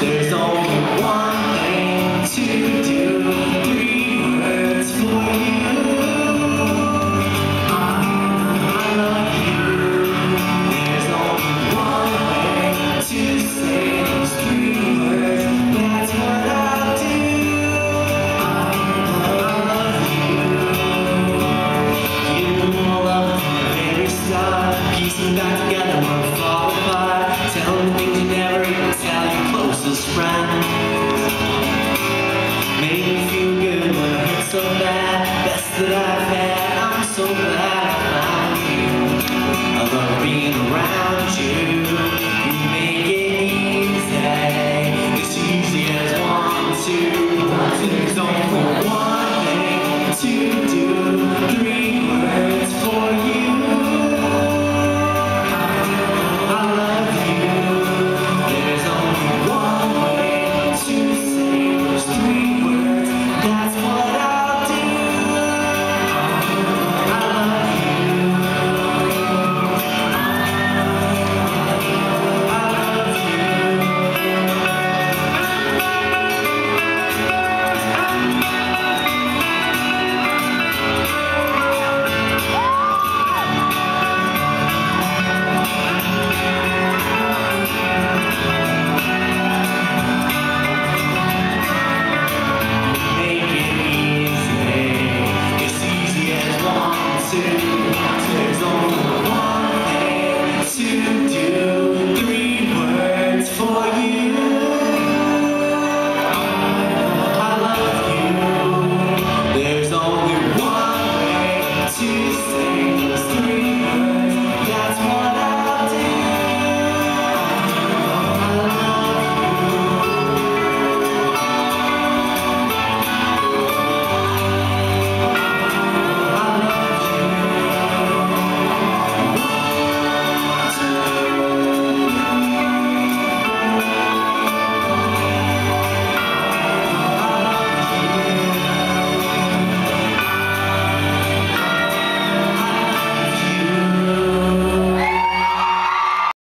There's no oh,